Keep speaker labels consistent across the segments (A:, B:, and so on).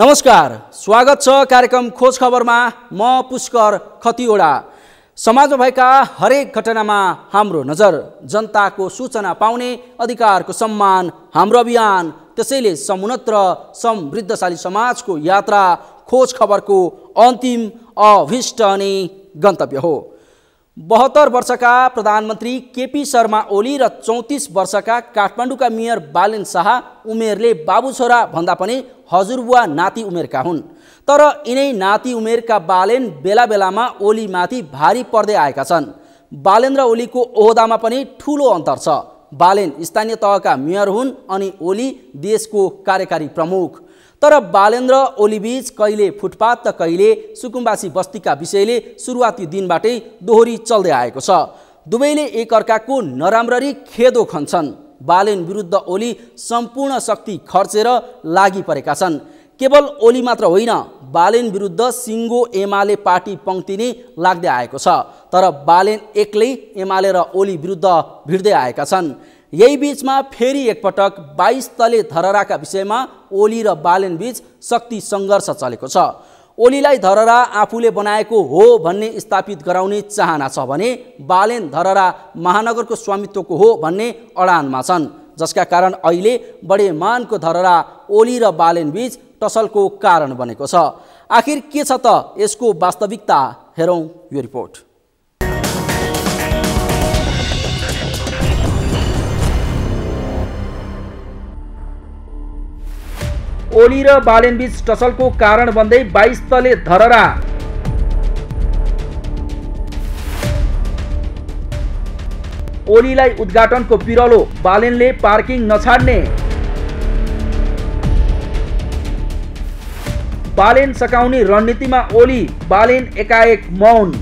A: नमस्कार स्वागत छ कार्यक्रम खोज खबरमा म पुष्कर खतिवडा। समाजमा भएका हरेक घटनामा हाम्रो नजर जनताको सूचना पाउने अधिकारको सम्मान हाम्रो अभियान त्यसैले समुन्नत र समृद्धशाली समाजको यात्रा खोज खबरको अन्तिम अभिष्ट अनि गन्तव्य हो। बहत्तर वर्षका प्रधानमन्त्री केपी शर्मा ओली र चौतिस वर्षका काठमाडौँका मेयर बालेन शाह उमेरले बाबु छोरा भन्दा पनि हजुरबुवा नाति उमेरका हुन्। तर यिनै नाति उमेरका बालेन बेला बेलामा ओलीमाथि भारी पर्दै आएका छन्। बालेन र ओलीको ओहदामा पनि ठुलो अन्तर छ। बालेन स्थानीय तहका मेयर हुन् अनि ओली देशको कार्यकारी प्रमुख। तर बालेन्द्र ओलीबीच कहिले फुटपाथ त कहिले सुकुम्बासी बस्तीका विषयले सुरुवाती दिनबाटै दोहोरी चल्दै आएको छ। दुवैले एकअर्काको नराम्ररी खेदो खन्छन्। बालेन विरुद्ध ओली सम्पूर्ण शक्ति खर्चेर लागि परेका छन्। केवल ओली मात्र होइन बालेन विरुद्ध सिङ्गो एमाले पार्टी पङ्क्ति नै लाग्दै आएको छ। तर बालेन एक्लै एमाले र ओली विरुद्ध भिड्दै आएका छन्। यही बिचमा फेरि एकपटक बाइस तले धरहराका विषयमा ओली र बालेन बिच शक्ति सङ्घर्ष चलेको छ। ओलीलाई धरहरा आफूले बनाएको हो भन्ने स्थापित गराउने चाहना छ भने बालेन धरहरा महानगरको स्वामित्वको हो भन्ने अडानमा छन्। जसका कारण अहिले बढे मानको धरहरा ओली र बालेन बिच टसलको कारण बनेको छ। आखिर के छ त यसको वास्तविकता हेरौँ यो रिपोर्ट। ओली र बालेनबीच टसलको कारण बन्दै बाइस तले धररा ओलीलाई उद्घाटनको पिरलो बालेनले पार्किङ नछाड्ने। बालेन सकाउने रणनीतिमा ओली बालेन एकाएक मौन।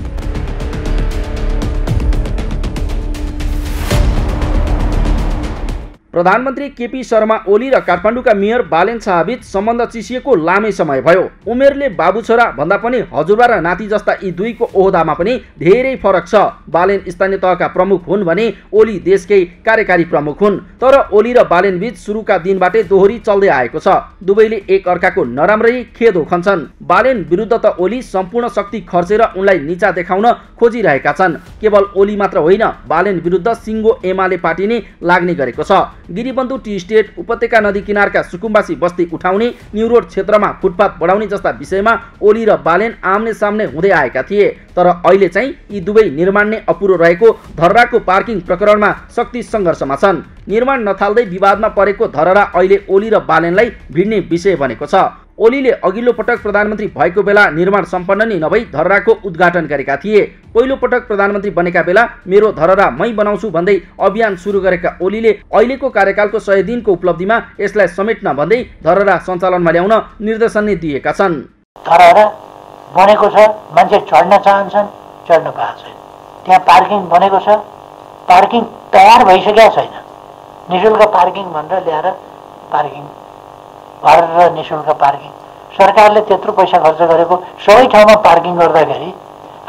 A: प्रधानमन्त्री केपी शर्मा ओली र काठमाडौँका मेयर बालेन शाहबीच सम्बन्ध चिसिएको लामै समय भयो। उमेरले बाबु छोरा भन्दा पनि हजुरबा र नाति जस्ता यी दुईको ओहदामा पनि धेरै फरक छ। बालेन स्थानीय तहका प्रमुख हुन् भने ओली देशकै कार्यकारी प्रमुख हुन्। तर ओली र बालेन बीच सुरुका दिनबाटै दोहोरी चल्दै आएको छ। दुवैले एक अर्काको नराम्रै खेदो खन्छन्। बालेन विरुद्ध त ओली सम्पूर्ण शक्ति खर्चेर उनलाई निचा देखाउन खोजिरहेका छन्। केवल ओली मात्र होइन बालेन विरुद्ध सिङ्गो एमाले पार्टी नै लाग्ने गरेको छ। गिरिबन्धु टी स्टेट उपत्यका नदी किनारका सुकुम्बासी बस्ती उठाउने न्यु रोड क्षेत्रमा फुटपाथ बढाउने जस्ता विषयमा ओली र बालेन आम्ने सामने हुँदै आएका थिए। तर अहिले चाहिँ यी दुवै निर्माण नै अपुरो रहेको धरहराको पार्किङ प्रकरणमा शक्ति सङ्घर्षमा छन्। निर्माण नथाल्दै विवादमा परेको धरहरा अहिले ओली र बालेनलाई भिड्ने विषय बनेको छ। ओलीले अघिल्लो पटक प्रधानमन्त्री भएको बेला निर्माण सम्पन्न नै नभई धरहराको उद्घाटन गरेका थिए। पहिलो पटक प्रधानमन्त्री बनेका बेला मेरो धरहरा मै बनाउँछु भन्दै अभियान सुरु गरेका ओलीले अहिलेको कार्यकालको सय दिनको उपलब्धिमा यसलाई समेट्न भन्दै धरहरा सञ्चालनमा ल्याउन निर्देशन नै दिएका छन्।
B: बनेको छ मान्छे चढ्न चाहन्छन् चढ्न पाएको त्यहाँ पार्किङ बनेको छ पार्किङ तयार भइसकेका छैन। निशुल्क पार्किङ भनेर ल्याएर पार्किङ भरेर नि शुल्क पार्किङ। सरकारले त्यत्रो पैसा खर्च गरेको सबै ठाउँमा पार्किङ गर्दाखेरि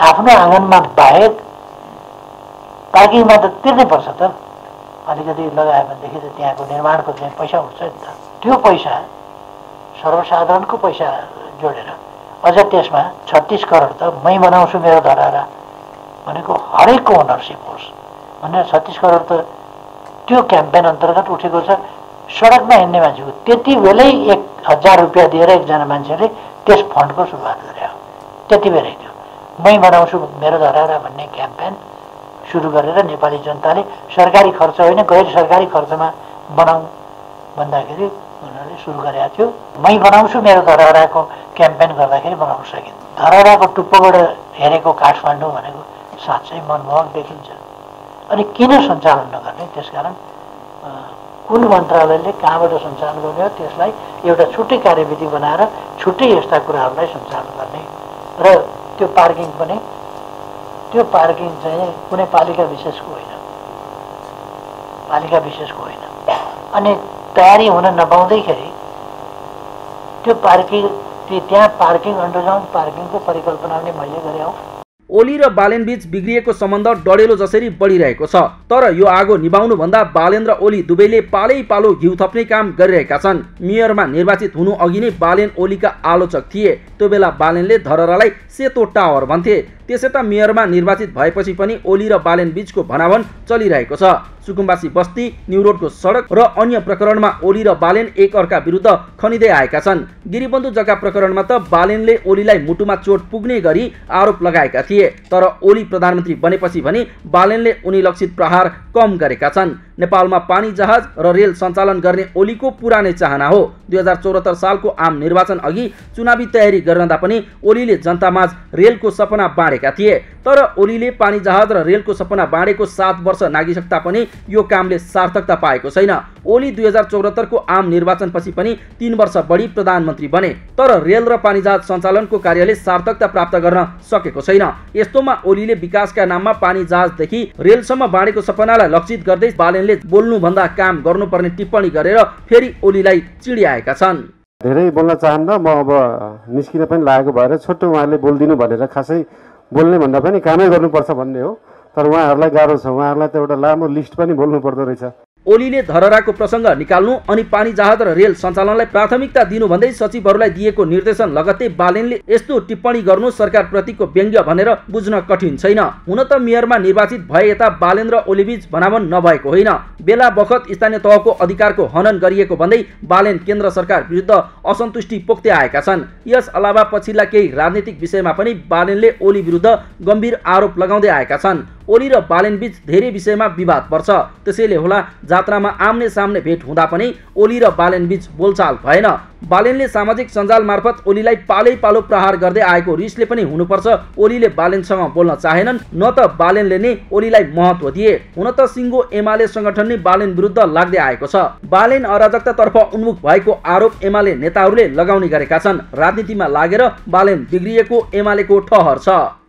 B: आफ्नो आँगनमा बाहेक पार्किङमा त तिर्नै पर्छ त। अलिकति लगायो भनेदेखि त त्यहाँको निर्माणको चाहिँ पैसा हुन्छ नि त। त्यो पैसा सर्वसाधारणको पैसा जोडेर अझ त्यसमा छत्तिस करोड त मै बनाउँछु मेरो धरारा भनेको हरेकको ओनरसिप होस्। भनेर छत्तिस करोड त त्यो क्याम्पेन अन्तर्गत उठेको छ। सडकमा हिँड्ने मान्छेको त्यति बेलै एक हजार रुपियाँ दिएर एकजना मान्छेले त्यस फन्डको सुरुवात गरे हो त्यति बेलै त्यो मै बनाउँछु मेरो धरारा भन्ने क्याम्पेन सुरु गरेर नेपाली जनताले सरकारी खर्च होइन गैर सरकारी खर्चमा बनाऊ भन्दाखेरि उनीहरूले सुरु गरेका थियो। मै बनाउँछु मेरो धरहराको क्याम्पेन गर्दाखेरि बनाउन सकिन्छ धरहराको टुप्पोबाट हेरेको काठमाडौँ भनेको साँच्चै मनमोहक देखिन्छ। अनि किन सञ्चालन नगर्ने? त्यसकारण कुन मन्त्रालयले कहाँबाट सञ्चालन गर्ने हो? त्यसलाई एउटा छुट्टै कार्यविधि बनाएर छुट्टै यस्ता कुराहरूलाई सञ्चालन गर्ने। र त्यो पार्किङ पनि त्यो पार्किङ चाहिँ कुनै पालिका विशेषको होइन। पालिका विशेषको होइन। अनि तयारी हुन नपाउँदैखेरि त्यो पार्किङ त्यहाँ पार्किङ अन्डरग्राउन्ड पार्किङको परिकल्पना पनि मैले गरेँ हौ।
A: ओली र बालेन बीच बिग्रिएको सम्बन्ध डढेलो जसरी बढिरहेको छ। तर यो आगो निभाउनुभन्दा बालेन र ओली दुवैले पालै पालो घिउ थप्ने काम गरिरहेका छन्। मेयरमा निर्वाचित हुनु अघि नै बालेन ओलीका आलोचक थिए। त्यो बेला बालेनले धरहरालाई सेतो टावर भन्थे। त्यसै त मेयरमा निर्वाचित भएपछि पनि ओली र बालेन बीचको भनाभन चलिरहेको छ। सुकुम्बासी बस्ती न्यु रोडको सडक र अन्य प्रकरणमा ओली र बालेन एक अर्का विरुद्ध खनिँदै आएका छन्। गिरिबन्धु जग्गा प्रकरणमा त बालेनले ओलीलाई मुटुमा चोट पुग्ने गरी आरोप लगाएका थिए तर ओली प्रधानमन्त्री बनेपछि भने बालेनले उनी लक्षित प्रहार कम गरेका छन्। नेपालमा पानी जहाज र रेल सञ्चालन गर्ने ओलीको पुरानै चाहना हो। दुई हजार चौहत्तर सालको आम निर्वाचन अघि चुनावी तयारी गरिरहँदा पनि ओलीले जनतामाझ रेलको सपना बाँडेका थिए। तर ओलीले पानी जहाज र रेलको सपना बाँडेको सात वर्ष नागिसक्दा पनि यो कामले सार्थकता पाएको छैन। ओली दुई हजार चौहत्तरको आम निर्वाचनपछि पनि तिन वर्ष बढी प्रधानमन्त्री बने। तर रेल र पानी जहाज सञ्चालनको कार्यले सार्थकता प्राप्त गर्न सकेको छैन। यस्तोमा ओलीले विकासका नाममा पानी जहाजदेखि रेलसम्म बाँडेको सपनालाई लक्षित गर्दै बालेनले बोल्नुभन्दा काम गर्नुपर्ने टिप्पणी गरेर फेरि ओलीलाई चिडिआएका छन्।
C: धेरै बोल्न चाहन्न म अब निस्किन पनि लागेको भएर छोटो उहाँहरूले बोलिदिनु भनेर खासै बोल्ने भन्दा पनि कामै गर्नुपर्छ भन्ने हो। तर उहाँहरूलाई गाह्रो छ उहाँहरूलाई त एउटा लामो लिस्ट पनि बोल्नु पर्दो रहेछ।
A: ओलीले धरहराको प्रसङ्ग निकाल्नु अनि पानी जहाज र रेल सञ्चालनलाई प्राथमिकता दिनु भन्दै सचिवहरूलाई दिएको निर्देशन लगत्तै बालेनले यस्तो टिप्पणी गर्नु सरकारप्रतिको व्यङ्ग्य भनेर बुझ्न कठिन छैन। हुन त मेयरमा निर्वाचित भए यता बालेन र ओलीबीच भनाभन नभएको होइन। बेला बखत स्थानीय तहको अधिकारको हनन गरिएको भन्दै बालेन केन्द्र सरकार विरुद्ध असन्तुष्टि पोख्दै आएका छन्। यस अलावा पछिल्ला केही राजनीतिक विषयमा पनि बालेनले ओली विरुद्ध गम्भीर आरोप लगाउँदै आएका छन्। ओली र बालेन बीच धेरै विषयमा विवाद पर्छ। त्यसैले होला जात्रामा आम्ने सामने भेट हुँदा पनि ओली र बालेन बीच बोलचाल भएन। बालेनले सामाजिक सञ्जाल मार्फत ओलीलाई पालै पालो प्रहार गर्दै आएको रिसले पनि हुनुपर्छ ओलीले बालेनसँग बोल्न चाहेनन् न त बालेनले नै ओलीलाई महत्व दिए। हुन त सिङ्गो एमाले सङ्गठन नै बालेन विरुद्ध लाग्दै आएको छ। बालेन अराजकतातर्फ उन्मुख भएको आरोप एमाले नेताहरूले लगाउने गरेका छन्। राजनीतिमा लागेर बालेन बिग्रिएको एमालेको ठहर छ।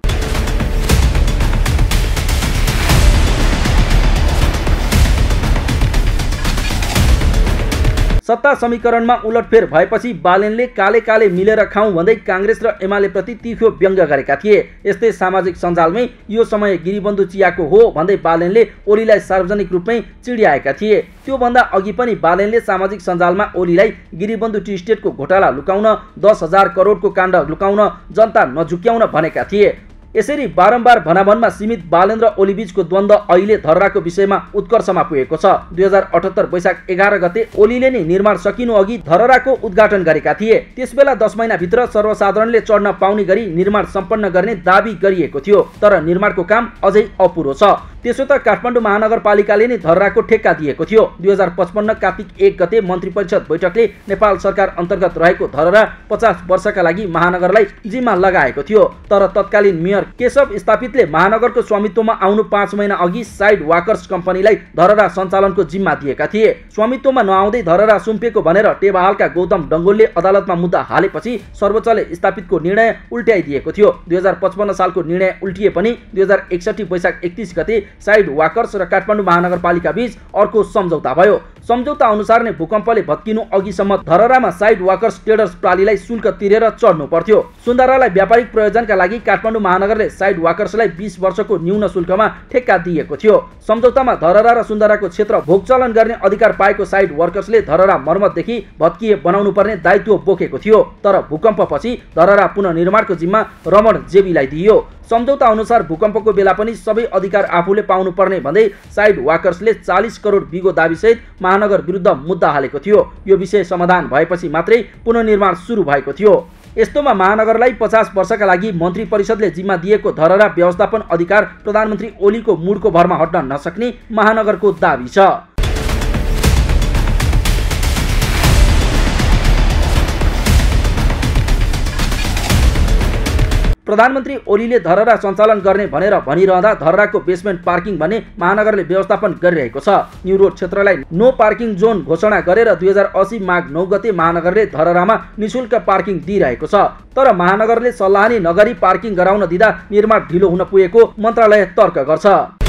A: सत्ता समीकरणमा उलटफेर भएपछि बालेनले काले काले मिलेर खाउँ भन्दै काङ्ग्रेस र एमाले प्रति तिखो व्यङ्ग गरेका थिए। यस्तै सामाजिक सञ्जालमै यो समय गिरिबन्धु चियाको हो भन्दै बालेनले ओलीलाई सार्वजनिक रूपमै चिडिआएका थिए। त्योभन्दा अघि पनि बालेनले सामाजिक सञ्जालमा ओलीलाई गिरिबन्धु टी स्टेटको घोटाला लुकाउन दस हजार करोडको काण्ड लुकाउन जनता नझुक्याउन भनेका थिए। यसरी बारम्बार भनाभनमा सीमित बालेन्द्र ओलीबीचको द्वन्द्व अहिले धर्राको विषयमा उत्कर्षमा पुगेको छ। दुई हजार अठहत्तर वैशाख एघार गते ओलीले नै निर्माण सकिनु अघि धरहराको उद्घाटन गरेका थिए। त्यसबेला दस महिनाभित्र सर्वसाधारणले चढ्न पाउने गरी निर्माण सम्पन्न गर्ने दावी गरिएको थियो। तर निर्माणको काम अझै अपुरो छ। त्यसो त काठमाडौँ महानगरपालिकाले नै धर्राको ठेक्का दिएको थियो। दुई हजार पचपन्न कार्तिक एक गते मन्त्री परिषद बैठकले नेपाल सरकार अन्तर्गत रहेको धरहरा पचास वर्षका लागि महानगरलाई जिम्मा लगाएको थियो। तर तत्कालीन मेयर केशव स्थापितले महानगरको स्वामित्वमा आउनु पाँच महिना अघि साइड वाकर्स कम्पनीलाई धरहरा सञ्चालनको जिम्मा दिएका थिए। स्वामित्वमा नआउँदै धरहरा सुम्पिएको भनेर टेबाहालका गौतम डङ्गोलले अदालतमा मुद्दा हालेपछि सर्वोच्चले स्थापितको निर्णय उल्ट्याइदिएको थियो। दुई हजार पचपन्न सालको निर्णय उल्टिए पनि दुई हजार एकसठी वैशाख एकतिस गते साइड वाकर्स र काठमाडौँ महानगरपालिका बीच अर्को सम्झौता भयो। सम्झौता अनुसार नै भूकम्पले भत्किनु अघिसम्म धरहरामा साइड वाकर्स ट्रेडर्स प्रालीलाई शुल्क तिरेर चढ्नु पर्थ्यो। सुन्दारालाई व्यापारिक प्रयोजनका लागि काठमाडौँ महानगरले साइड वाकर्सलाई बिस वर्षको न्यून शुल्कमा ठेक्का दिएको थियो। सम्झौतामा धरहरा र सुन्दाराको क्षेत्र भोगचलन गर्ने अधिकार पाएको साइड वर्कर्सले धरहरा मर्मतदेखि भत्किए बनाउनु पर्ने दायित्व बोकेको थियो। तर भूकम्पपछि धरहरा पुननिर्माणको जिम्मा रमण जेबीलाई दिइयो। सम्झौता अनुसार भूकम्पको बेला पनि सबै अधिकार आफूले पाउनु पर्ने भन्दै साइड वाकर्सले चालिस करोड बिगो दाबीसहित महानगर विरुद्ध मुद्दा हालेको थियो। यो विषय समाधान भएपछि मात्रै पुनर्निर्माण सुरु भएको थियो। यस्तोमा महानगरलाई पचास वर्षका लागि मन्त्री परिषदले जिम्मा दिएको धरहरा व्यवस्थापन अधिकार प्रधानमन्त्री ओलीको मुडको भरमा हट्न नसक्ने महानगरको दावी छ। प्रधानमन्त्री ओलीले धरहरा सञ्चालन गर्ने भनेर भनिरहँदा धरहराको बेसमेन्ट पार्किङ भने महानगरले व्यवस्थापन गरिरहेको छ। न्यु रोड क्षेत्रलाई नो पार्किङ जोन घोषणा गरेर दुई हजार असी माघ नौ गते महानगरले धरहरामा निशुल्क पार्किङ दिइरहेको छ। तर महानगरले सल्लाह नगरी पार्किङ गराउन दिँदा निर्माण ढिलो हुन पुगेको मन्त्रालय तर्क गर्छ।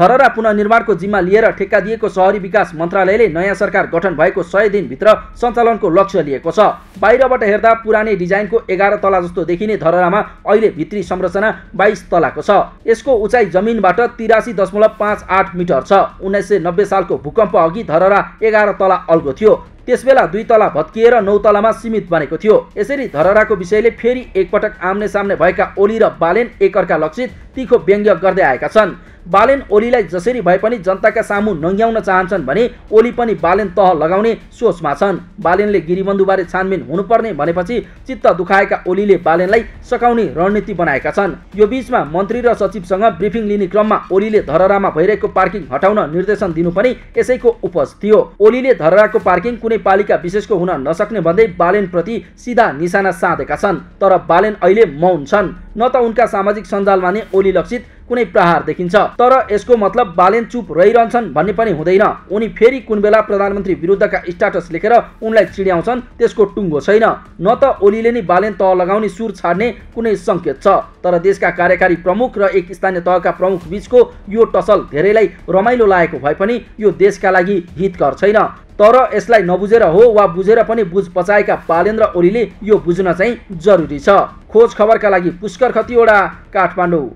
A: धरहरा पुनर्निर्माणको जिम्मा लिएर ठेक्का दिएको सहरी विकास मन्त्रालयले नयाँ सरकार गठन भएको सय दिनभित्र सञ्चालनको लक्ष्य लिएको छ। बाहिरबाट हेर्दा पुरानै डिजाइनको एघार तला जस्तो देखिने धरहरामा अहिले भित्री संरचना बाइस तलाको छ। यसको उचाइ जमिनबाट तिरासी दशमलव पाँच आठ मिटर छ। उन्नाइस सय नब्बे सालको भूकम्प अघि धरहरा एघार तला अल्गो थियो। त्यसबेला दुई तला भत्किएर नौ तलामा सीमित बनेको थियो। यसरी धरहराको विषयले फेरि एकपटक आम्ने सामने भएका ओली र बालेन एकअर्का लक्षित तिखो व्यङ्ग्य गर्दै आएका छन्। बालेन ओलीलाई जसरी भए पनि जनताका सामु नङ्ग्याउन चाहन्छन् भने ओली पनि बालेन तह लगाउने सोचमा छन्। बालेनले गिरीबन्धुबारे छानबिन हुनुपर्ने भनेपछि चित्त दुखाएका ओलीले बालेनलाई सकाउने रणनीति बनाएका छन्। यो बीचमा मन्त्री र सचिवसँग ब्रिफिङ लिने क्रममा ओलीले धरहरामा भइरहेको पार्किङ हटाउन निर्देशन दिनु पनि यसैको उपज थियो। ओलीले धरहराको पार्किङ कुनै पालिका विशेषको हुन नसक्ने भन्दै बालेनप्रति सिधा निशाना साधेका छन्। तर बालेन अहिले मौन छन्। न त उनका सामाजिक सञ्जालमा नै ओली लक्षित कुनै प्रहार देखिन्छ। तर यसको मतलब बालेन चुप रहिरहन्छन् भन्ने पनि हुँदैन। उनी फेरि कुन बेला प्रधानमन्त्री विरुद्धका स्ट्याटस लेखेर उनलाई चिड्याउँछन् त्यसको टुङ्गो छैन। न त ओलीले नै बालेन तह लगाउने सुर छाड्ने कुनै सङ्केत छ। तर देशका कार्यकारी प्रमुख र एक स्थानीय तहका प्रमुख बीचको यो टसल धेरैलाई रमाइलो लागेको भए पनि यो देशका लागि हितकर छैन। तर यसलाई नबुझेर हो वा बुझेर पनि बुझ पचाएका बालेन्द्र ओलीले यो बुझ्न चाहिँ जरुरी छ। खोज खबरका लागि पुष्कर खतिवडा काठमाडौँ।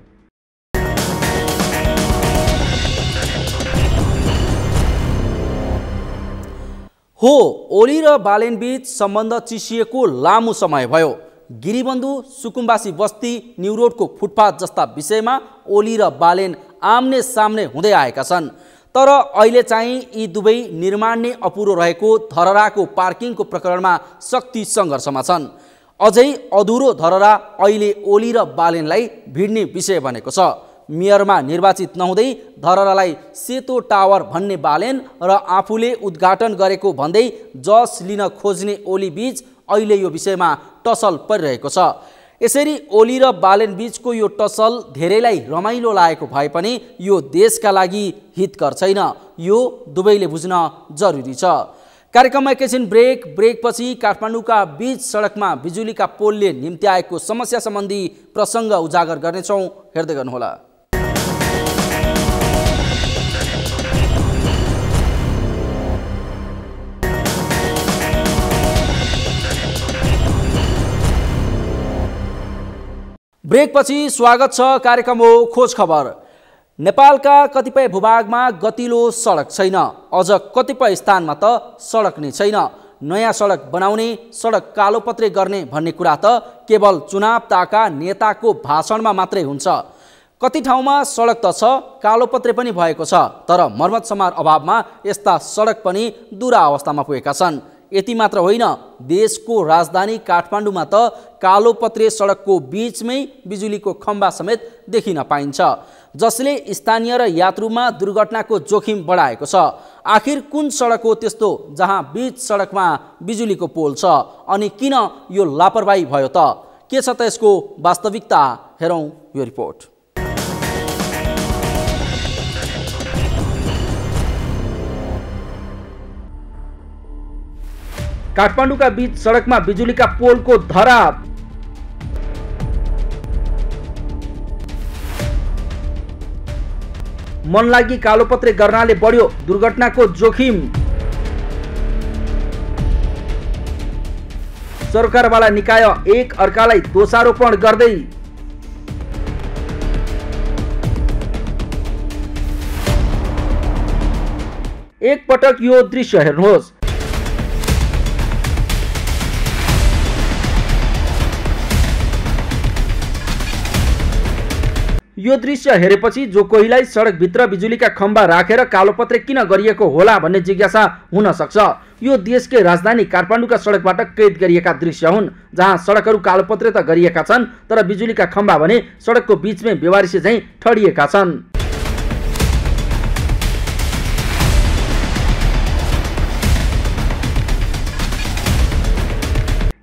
A: हो ओली र बालेनबीच सम्बन्ध चिसिएको लामो समय भयो। गिरिबन्धु सुकुम्बासी बस्ती न्यु रोडको फुटपाथ जस्ता विषयमा ओली र बालेन आम्ने सामने हुँदै आएका छन्। तर अहिले चाहिँ यी दुवै निर्माण नै अपुरो रहेको धरहराको पार्किङको प्रकरणमा शक्ति सङ्घर्षमा छन्। अझै अधुरो धरहरा अहिले ओली र बालेनलाई भिड्ने विषय बनेको छ। मेयरमा निर्वाचित नहुँदै धरहरालाई सेतो टावर भन्ने बालेन र आफूले उद्घाटन गरेको भन्दै जस लिन खोज्ने ओली बीच अहिले यो विषयमा टसल परिरहेको छ। यसरी ओली र बालेन बीचको यो टसल धेरैलाई रमाइलो लागेको भए पनि यो देशका लागि हितकर छैन। यो दुवैले बुझ्न जरुरी छ। कार्यक्रममा एकैछिन ब्रेक ब्रेकपछि काठमाडौँका बीच सडकमा बिजुलीका पोलले निम्त्याएको समस्या सम्बन्धी प्रसङ्ग उजागर गर्नेछौँ। हेर्दै गर्नुहोला। ब्रेकपछि स्वागत छ कार्यक्रम हो खोज खबर। नेपालका कतिपय भूभागमा गतिलो सडक छैन। अझ कतिपय स्थानमा त सडक नै छैन। नयाँ सडक बनाउने सडक कालोपत्रे गर्ने भन्ने कुरा त केवल चुनाव ताका नेताको भाषणमा मात्रै हुन्छ। कति ठाउँमा सडक त छ कालोपत्रे पनि भएको छ तर मर्मत समार अभावमा यस्ता सडक पनि दुरावस्थामा पुगेका छन्। यति मात्र होइन देशको राजधानी काठमाडौँमा त कालोपत्रे सडकको बिचमै बिजुलीको खम्बा समेत देखिन पाइन्छ जसले स्थानीय र यात्रुमा दुर्घटनाको जोखिम बढाएको छ। आखिर कुन सडक हो त्यस्तो जहाँ बिच सडकमा बिजुलीको पोल छ? अनि किन यो लापरवाही भयो त? के छ त यसको वास्तविकता? हेरौँ यो रिपोर्ट। काठमाडौँका बीच सडकमा बिजुलीका पोलको धराप मन लागि कालोपत्रे गर्नाले बढ्यो दुर्घटनाको जोखिम। सरकारवाला निकाय एक अर्कालाई दोषारोपण गर्दै। एक पटक यो दृश्य हेर्नुहोस्। यो दृश्य हेरेपछि जो कोहीलाई सडकभित्र बिजुलीका खम्बा राखेर कालोपत्रे किन गरिएको होला भन्ने जिज्ञासा हुन सक्छ। यो देशकै राजधानी काठमाडौँका सडकबाट कैद गरिएका दृश्य हुन् जहाँ सडकहरू कालोपत्रे त गरिएका छन् तर बिजुलीका खम्बा भने सडकको बिचमै बेवारिसे झैँ ठडिएका छन्।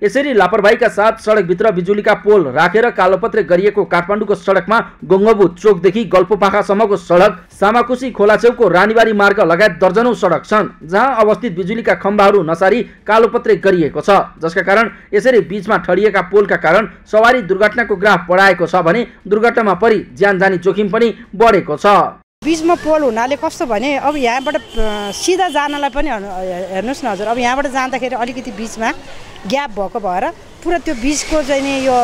A: यसरी लापरवाहीका साथ सडकभित्र बिजुलीका पोल राखेर कालोपत्रे गरिएको काठमाडौँको सडकमा गङ्गबु चोकदेखि गल्पोपाखासम्मको सडक सामाकुसी खोला छेउको रानीबारी मार्ग लगायत दर्जनौँ सडक छन् जहाँ अवस्थित बिजुलीका खम्बाहरू नसारी कालोपत्रे गरिएको छ जसका कारण यसरी बीचमा ठडिएका पोलका कारण सवारी दुर्घटनाको ग्राफ बढाएको छ भने दुर्घटनामा परि ज्यान जाने जोखिम पनि बढेको छ।
D: बिचमा पोल हुनाले कस्तो भने अब यहाँबाट सिधा जानलाई पनि हेर्नु- हेर्नुहोस् न हजुर अब यहाँबाट जाँदाखेरि अलिकति बिचमा ग्याप भएको भएर पुरा त्यो बिचको चाहिँ नि यो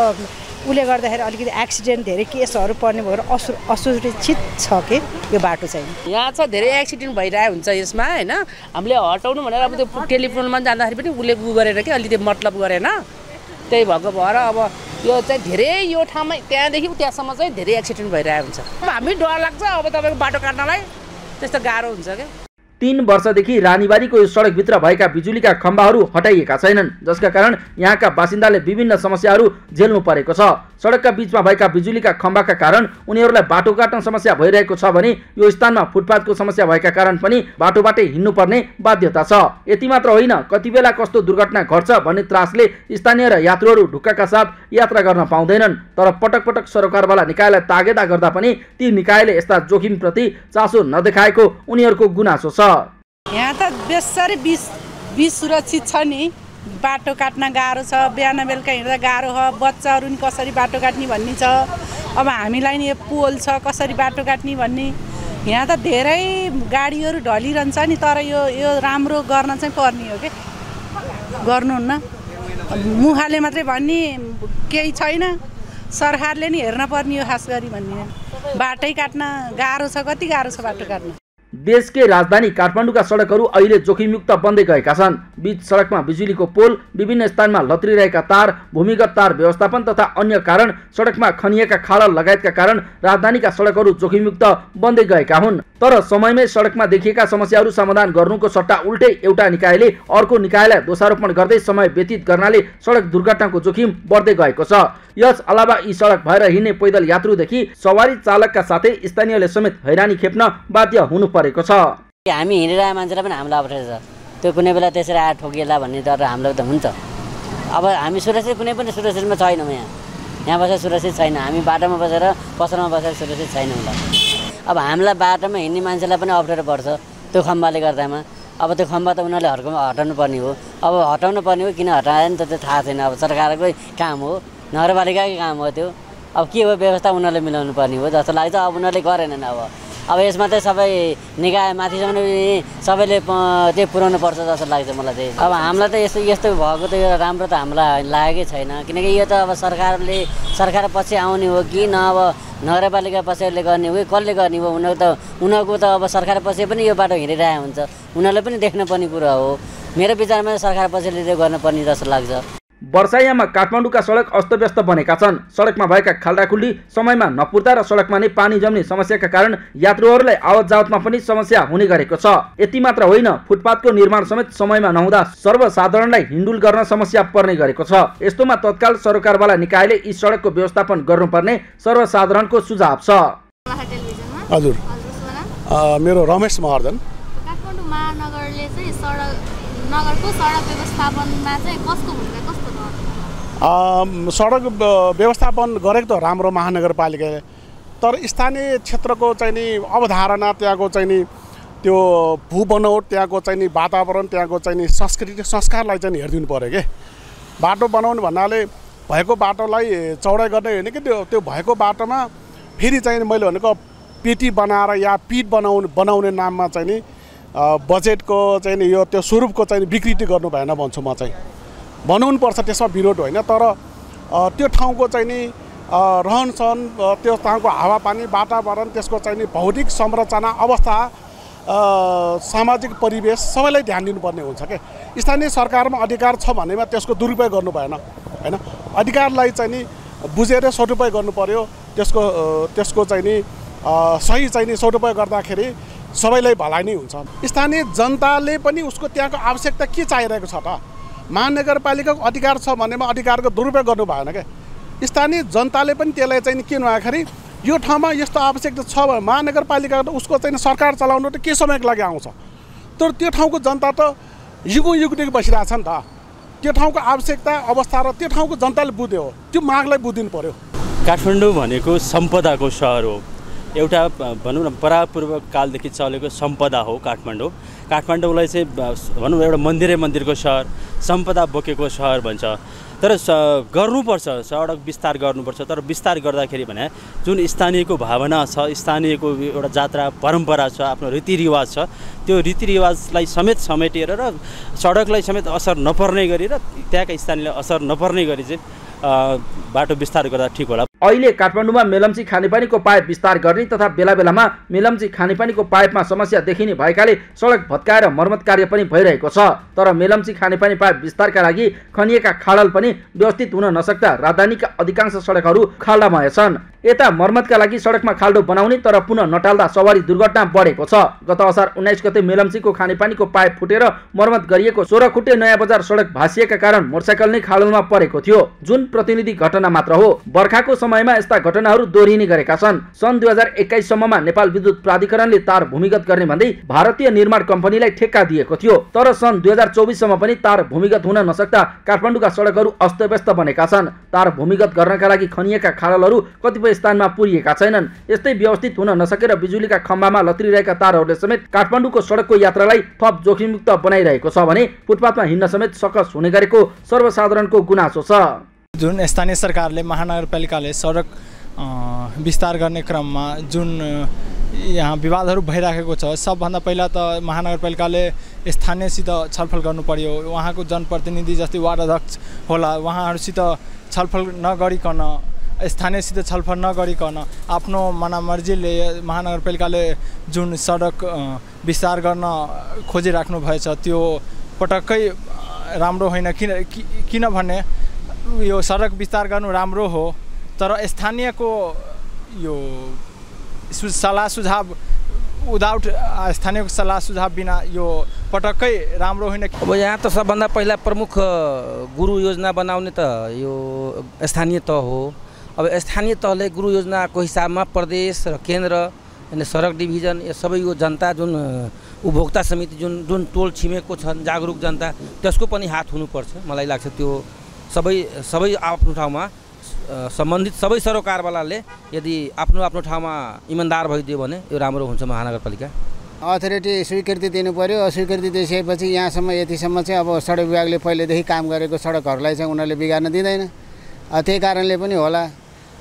D: उसले गर्दाखेरि अलिकति एक्सिडेन्ट धेरै केसहरू पर्ने भएर असु असुरक्षित छ कि यो बाटो चाहिँ?
E: यहाँ छ धेरै एक्सिडेन्ट भइरहेको हुन्छ यसमा होइन? हामीले हटाउनु भनेर अब त्यो टेलिफोनमा जाँदाखेरि पनि उसले उ गरेर कि अलिकति मतलब गरेन। त्यही भएको भएर अब यो चाहिँ धेरै यो ठाउँमा त्यहाँदेखि त्यहाँसम्म चाहिँ धेरै एक्सिडेन्ट भइरहेको हुन्छ। अब हामी डर लाग्छ अब तपाईँको बाटो काट्नलाई। त्यस्तो गाह्रो हुन्छ क्या
A: तीन वर्षदेखि रानीबारीको यो सडकभित्र भएका बिजुलीका खम्बाहरू हटाइएका छैनन् जसका कारण यहाँका बासिन्दाले विभिन्न समस्याहरू झेल्नु परेको छ। सडकका बिचमा भएका बिजुलीका खम्बाका कारण उनीहरूलाई बाटो काट्न समस्या भइरहेको छ भने यो स्थानमा फुटपाथको समस्या भएका कारण पनि बाटोबाटै हिँड्नुपर्ने बाध्यता छ। यति मात्र होइन कति बेला कस्तो दुर्घटना घट्छ भन्ने त्रासले स्थानीय र यात्रुहरू ढुक्काका साथ यात्रा गर्न पाउँदैनन्। तर पटक पटक सरकारवाला निकायलाई तागेदा गर्दा पनि ती निकायले यस्ता जोखिमप्रति चासो नदेखाएको उनीहरूको गुनासो छ।
F: यहाँ त बेसरी बिच बिच सुरक्षित छ नि। बाटो काट्न गाह्रो छ बिहान बेलुका हिँड्दा गाह्रो छ बच्चाहरू नि कसरी बाटो काट्ने भन्ने छ? अब हामीलाई नि यो पोल छ कसरी बाटो काट्ने भन्ने? यहाँ त धेरै गाडीहरू ढलिरहन्छ नि तर यो यो राम्रो गर्न चाहिँ पर्ने हो कि? गर्नुहुन्न। मुखाले मात्रै भन्ने केही छैन। सरकारले नि हेर्न पर्ने हो खास गरी भन्ने। बाटै काट्न गाह्रो छ कति गाह्रो छ बाटो काट्न?
A: देशकै राजधानी काठमाडौँका सडकहरू अहिले जोखिमयुक्त बन्दै गएका छन्। बीच सडकमा बिजुलीको पोल विभिन्न स्थानमा लत्रिरहेका तार भूमिगत तार व्यवस्थापन तथा अन्य कारण सडकमा खनिएका खाडल लगायतका कारण राजधानीका सडकहरू जोखिमयुक्त बन्दै गएका हुन्। तर समयमै सडकमा देखिएका समस्याहरू समाधान गर्नुको सट्टा उल्टै एउटा निकायले अर्को निकायलाई दोषारोपण गर्दै समय व्यतीत गर्नाले सडक दुर्घटनाको जोखिम बढ्दै गएको छ। यस अलावा यी सडक भएर हिँड्ने पैदल यात्रुदेखि सवारी चालकका साथै स्थानीयले समेत हैरानी खेप्न बाध्य हुनु परेको छ।
G: हामी हिँडिरहेको मान्छेलाई पनि हामीलाई अप्ठ्यारो छ त्यो कुनै बेला त्यसरी आएर ठोकिएला भन्ने डर हामीलाई त हुन्छ। अब हामी सुरक्षित कुनै पनि सुरक्षितमा छैनौँ यहाँ। यहाँ बसेर सुरक्षित छैन। हामी बाटोमा बसेर पसलमा बसेर सुरक्षित छैनौँ ल अब हामीलाई बाटोमा हिँड्ने मान्छेलाई पनि अप्ठ्यारो पर्छ त्यो खम्बाले गर्दामा। अब त्यो खम्बा त उनीहरूले हर्क हटाउनु पर्ने हो। अब हटाउनु पर्ने हो किन हटाएन त त्यो थाहा छैन। अब सरकारकै काम हो। नगरपालिकाकै काम हो त्यो। अब के हो व्यवस्था उनीहरूले मिलाउनु पर्ने हो जस्तो लाग्छ। अब उनीहरूले गरेनन् अब। अब यसमा चाहिँ सबै निकाय माथिसम्म सबैले प- त्यो पुऱ्याउनु पर्छ जस्तो लाग्छ मलाई चाहिँ। अब हामीलाई त यस्तो यस्तो भएको त राम्रो त हामीलाई लागेकै छैन। किनकि यो त अब सरकारले सरकार पछि आउने हो कि न अब नगरपालिका पछिले गर्ने हो कि कसले गर्ने हो उनीहरू त उनीहरूको त अब सरकार पछि पनि यो बाटो हिँडिरहेको हुन्छ। उनीहरूले पनि देख्नुपर्ने कुरा हो। मेरो विचारमा सरकार पछिले त्यो गर्नुपर्ने जस्तो लाग्छ।
A: वर्षायामा काठमाडौँका सडक अस्तव्यस्त बनेका छन्। सडकमा भएका खाल्डाखुल्डी समयमा नपुर्दा र सडकमा नै पानी जम्ने समस्याका कारण यात्रुहरूलाई आवत जावतमा पनि समस्या हुने गरेको छ। यति मात्र होइन फुटपाथको निर्माण समेत समयमा नहुँदा सर्वसाधारणलाई हिन्डुल गर्न समस्या पर्ने गरेको छ। यस्तोमा तत्काल सरकारवाला निकायले यी सडकको व्यवस्थापन गर्नुपर्ने सर्वसाधारणको सुझाव छ।
H: टेलिभिजनमा।
I: हजुर।
H: हजुर नाम
I: अ, मेरो रमेश महर्जन।
H: काठमाडौँ महानगरले चाहिँ सडक नगरको सडक व्यवस्थापनमा चाहिँ कसको भूमिका कस्तो
I: अम, सडक व्यवस्थापन गरेको त राम्रो महानगरपालिकाले तर स्थानीय क्षेत्रको चाहिँ नि अवधारणा त्यहाँको चाहिँ नि त्यो भू बनौट त्यहाँको चाहिँ नि वातावरण त्यहाँको चाहिँ नि संस्कृति संस्कारलाई चाहिँ हेरिदिनु पऱ्यो कि? बाटो बनाउनु भन्नाले भएको बाटोलाई चौडाइ गर्ने होइन कि त्यो त्यो भएको बाटोमा फेरि चाहिँ मैले भनेको पेटी बनाएर या पिट बनाउनु बनाउने नाममा चाहिँ नि बजेटको चाहिँ नि यो त्यो स्वरूपको चाहिँ विकृति गर्नु भएन भन्छु म चाहिँ। बनाउनु पर्छ त्यसमा विरोध होइन तर त्यो ठाउँको चाहिँ नि रहन सहन त्यो ठाउँको हावापानी वातावरण त्यसको चाहिँ नि भौतिक संरचना अवस्था सामाजिक परिवेश सबैलाई ध्यान दिनुपर्ने हुन्छ क्या स्थानीय सरकारमा अधिकार छ भनेमा त्यसको दुरुपयोग गर्नु भएन होइन? अधिकारलाई चाहिँ नि बुझेर सदुपयोग गर्नु पऱ्यो त्यसको त्यसको चाहिँ नि सही चाहिँ नि सदुपयोग गर्दाखेरि सबैलाई भलाइ नै हुन्छ। स्थानीय जनताले पनि उसको त्यहाँको आवश्यकता के चाहिरहेको छ त? महानगरपालिकाको अधिकार छ भनेमा अधिकारको दुरुपयोग गर्नु भएन क्या स्थानीय जनताले पनि त्यसलाई चाहिँ नि के भन्दाखेरि यो ठाउँमा यस्तो आवश्यकता छ भने महानगरपालिका त उसको चाहिँ सरकार चलाउनु त के समयको लागि आउँछ? तर त्यो ठाउँको जनता त युगौँ युगदेखि बसिरहेछ नि त। त्यो ठाउँको आवश्यकता अवस्था र त्यो ठाउँको जनताले बुझ्यो त्यो मागलाई बुझिदिनु पऱ्यो
J: काठमाडौँ भनेको सम्पदाको सहर हो। एउटा भनौँ न परापूर्व कालदेखि चलेको सम्पदा हो काठमाडौँ। काठमाडौँलाई चाहिँ भनौँ एउटा मन्दिरै मन्दिरको सहर सम्पदा बोकेको सहर भन्छ। तर स गर्नुपर्छ सडक विस्तार गर्नुपर्छ। तर विस्तार गर्दाखेरि भने जुन स्थानीयको भावना छ स्थानीयको एउटा जात्रा परम्परा छ आफ्नो रीतिरिवाज छ त्यो रीतिरिवाजलाई समेत समेटेर र सडकलाई समेत असर नपर्ने गरी र त्यहाँका स्थानीयलाई असर नपर्ने गरी चाहिँ बाटो विस्तार गर्दा ठिक होला।
A: अहिले काठमाडौँमा मेलम्ची खानेपानीको पाइप विस्तार गर्ने तथा बेला बेलामा मेलम्ची खानेपानीको पाइपमा समस्या देखिने भएकाले सडक भत्काएर मर्मत कार्य पनि भइरहेको छ। तर मेलम्ची खानेपानी पाइप विस्तारका लागि खनिएका खाडल पनि व्यवस्थित हुन नसक्दा राजधानीका अधिकांश सडकहरू खाल्डामय छन्। यता मर्मतका लागि सडकमा खाल्डो बनाउने तर पुनः नटाल्दा सवारी दुर्घटना बढेको छ। गत असार उन्नाइस गते मेलम्चीको खानेपानीको पाइप फुटेर मर्मत गरिएको सोह्र खुट्टे नयाँ बजार सडक भाँसिएका कारण मोटरसाइकल नै खाडलमा परेको थियो। जुन प्रतिनिधि घटना मात्र हो। बर्खाको समयमा यस्ता घटनाहरू दोहोरिने गरेका छन्। सन् दुई हजार एक्काइससम्ममा नेपाल विद्युत प्राधिकरणले तार भूमिगत गर्ने भन्दै भारतीय निर्माण कम्पनीलाई ठेक्का दिएको थियो। तर सन् दुई हजार चौबिससम्म पनि तार भूमिगत हुन नसक्दा काठमाडौँका सडकहरू अस्तव्यस्त बनेका छन्। तार भूमिगत गर्नका लागि खनिएका खाडलहरू कतिपय स्थानमा पुरिएका छैनन्। यस्तै व्यवस्थित हुन नसकेर बिजुलीका खम्बामा लत्रिरहेका तारहरूले समेत काठमाडौँको सडकको यात्रालाई थप जोखिमयुक्त बनाइरहेको छ भने फुटपाथमा हिँड्न समेत सकस हुने गरेको सर्वसाधारणको गुनासो छ।
K: जुन स्थानीय सरकारले महानगरपालिकाले सडक विस्तार गर्ने क्रममा जुन यहाँ विवादहरू भइराखेको छ सबभन्दा पहिला त महानगरपालिकाले स्थानीयसित छलफल गर्नु पर्यो। उहाँको जनप्रतिनिधि जस्तै वार्ड अध्यक्ष होला उहाँहरूसित छलफल नगरिकन स्थानीयसित छलफल नगरिकन आफ्नो मनामर्जीले महानगरपालिकाले जुन सडक विस्तार गर्न खोजिराख्नु भएछ त्यो पटक्कै राम्रो होइन। किन किनभने यो सडक विस्तार गर्नु राम्रो हो तर स्थानीयको यो सु सल्लाह सुझाव विदाउट स्थानीयको सल्लाह सुझाव बिना यो पटक्कै राम्रो होइन।
L: अब यहाँ त सबभन्दा पहिला प्रमुख गुरु योजना बनाउने त यो स्थानीय तह हो। अब स्थानीय तहले गुरु योजनाको हिसाबमा प्रदेश र केन्द्र अनि सडक डिभिजन यो सबै यो जनता जुन उपभोक्ता समिति जुन जुन टोल छिमेको छन् जागरुक जनता त्यसको पनि हात हुनुपर्छ। मलाई लाग्छ त्यो सबै सबै आफ्नो ठाउँमा सम्बन्धित सबै सरोकारवालाले यदि आफ्नो आफ्नो ठाउँमा इमान्दार भइदियो भने यो राम्रो हुन्छ महानगरपालिका।
M: अथोरिटी स्वीकृति दिनु पऱ्यो स्वीकृति दिइसकेपछि यहाँसम्म यतिसम्म चाहिँ अब सडक विभागले पहिलेदेखि काम गरेको सडकहरूलाई चाहिँ उनीहरूले बिगार्न दिँदैन। त्यही कारणले पनि होला।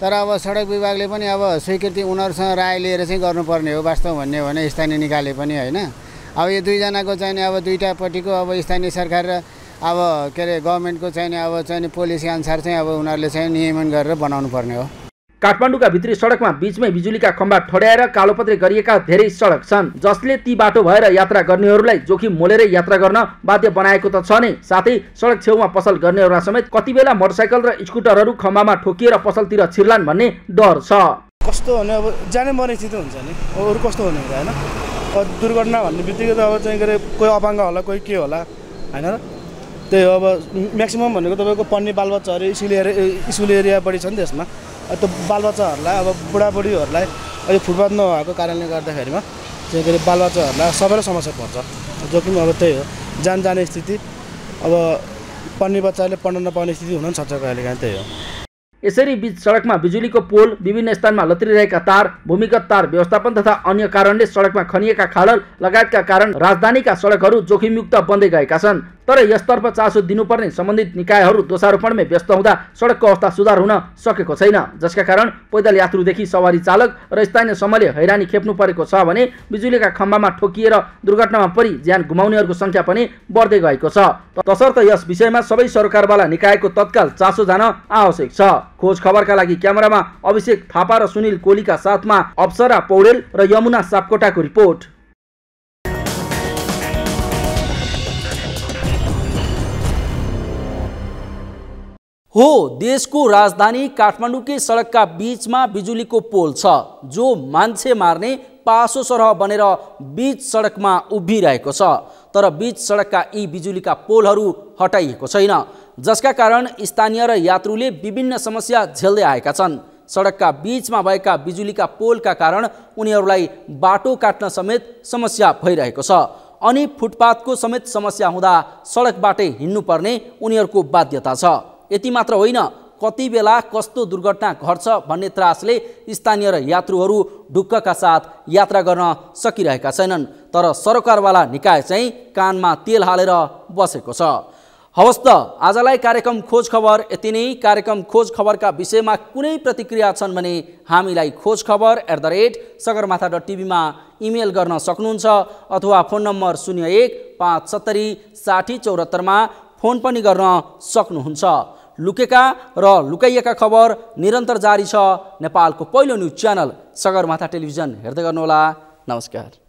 M: तर अब सडक विभागले पनि अब स्वीकृति उनीहरूसँग राय लिएर चाहिँ गर्नुपर्ने हो वास्तव भन्ने हो भने स्थानीय निकायले पनि होइन। अब यो दुईजनाको चाहिँ नि अब दुईवटापट्टिको अब स्थानीय सरकार र अब के अरे गभर्मेन्टको चाहिँ नि अब चाहिँ नि पोलिसी अनुसार चाहिँ अब उनीहरूले चाहिँ नियमन गरेर बनाउनु पर्ने हो।
A: काठमाडौँका भित्री सडकमा बीचमै बिजुलीका खम्बा ठड्याएर कालोपत्रे गरिएका धेरै सडक छन्। जसले ती बाटो भएर यात्रा गर्नेहरूलाई जोखिम मोलेरै यात्रा गर्न बाध्य बनाएको त छ नै। साथै सडक छेउमा पसल गर्नेहरूलाई समेत कति बेला मोटरसाइकल र स्कुटरहरू खम्बामा ठोकिएर पसलतिर छिर्लान् भन्ने डर छ।
N: कस्तो भने अब जाने मर्ने स्थिति हुन्छ नि। अरू कस्तो हुने होइन? दुर्घटना भन्ने बित्तिकै त अब चाहिँ कोही अपाङ्ग होला कोही के होला होइन? त्यही अब म्याक्सिमम् भनेको तपाईँको पढ्ने बालबच्चाहरू स्कुल एरिया स्कुल एरिया बढी छ नि त्यसमा त्यो बालबच्चाहरूलाई अब बुढाबुढीहरूलाई अहिले फुटपाथ नभएको कारणले गर्दाखेरिमा के अरे बालबच्चाहरूलाई सबैलाई समस्या पर्छ। जोखिम अब त्यही हो जान जाने स्थिति अब पढ्ने बच्चाले पढ्न नपाउने स्थिति हुन सक्छ कहिलेकाहीँ त्यही हो।
A: यसरी बीच सडकमा बिजुलीको पोल विभिन्न स्थानमा लत्रिरहेका तार भूमिगत तार व्यवस्थापन तथा अन्य कारणले सडकमा खनिएका खाडल लगायतका कारण राजधानीका सडकहरू जोखिमयुक्त बन्दै गएका छन्। तर यसतर्फ चासो दिनुपर्ने सम्बन्धित निकायहरू दोषारोपणमै व्यस्त हुँदा सडकको अवस्था सुधार हुन सकेको छैन जसका कारण पैदल यात्रुदेखि सवारी चालक र स्थानीय समूहले हैरानी खेप्नु परेको छ भने बिजुलीका खम्बामा ठोकिएर दुर्घटनामा परि ज्यान गुमाउनेहरूको सङ्ख्या पनि बढ्दै गएको छ। तसर्थ यस विषयमा सबै सरकारवाला निकायको तत्काल चासो जान आवश्यक छ। खोज खबरका लागि क्यामेरामा अभिषेक थापा र सुनिल कोलीका साथमा अप्सरा पौडेल र यमुना सापकोटाको रिपोर्ट। हो देशको राजधानी काठमाडौँकै सडकका बिचमा बिजुलीको पोल छ जो मान्छे मार्ने पासो सरह बनेर बिच सडकमा उभिरहेको छ। तर बिच सडकका यी बिजुलीका पोलहरू हटाइएको छैन जसका कारण स्थानीय र यात्रुले विभिन्न समस्या झेल्दै आएका छन्। सडकका बिचमा भएका बिजुलीका पोलका कारण उनीहरूलाई बाटो काट्न समेत समस्या भइरहेको छ अनि फुटपाथको समेत समस्या हुँदा सडकबाटै हिँड्नुपर्ने उनीहरूको बाध्यता छ। यति मात्र होइन कति बेला कस्तो दुर्घटना घट्छ भन्ने त्रासले स्थानीय र यात्रुहरू ढुक्कका साथ यात्रा गर्न सकिरहेका छैनन्। तर सरकारवाला निकाय चाहिँ कानमा तेल हालेर बसेको छ। हवस् त आजलाई कार्यक्रम खोज खबर यति नै। कार्यक्रम खोज खबरका विषयमा कुनै प्रतिक्रिया छन् भने हामीलाई खोज खबर at the rate Sagarmatha dot टिभीमा इमेल गर्न सक्नुहुन्छ अथवा फोन नम्बर शून्य एक पाँच सत्तरी साठी चौहत्तरमा फोन पनि गर्न सक्नुहुन्छ। लुकेका र लुकाइएका खबर निरन्तर जारी छ नेपालको पहिलो न्युज च्यानल सगरमाथा टेलिभिजन। हेर्दै गर्नुहोला। नमस्कार।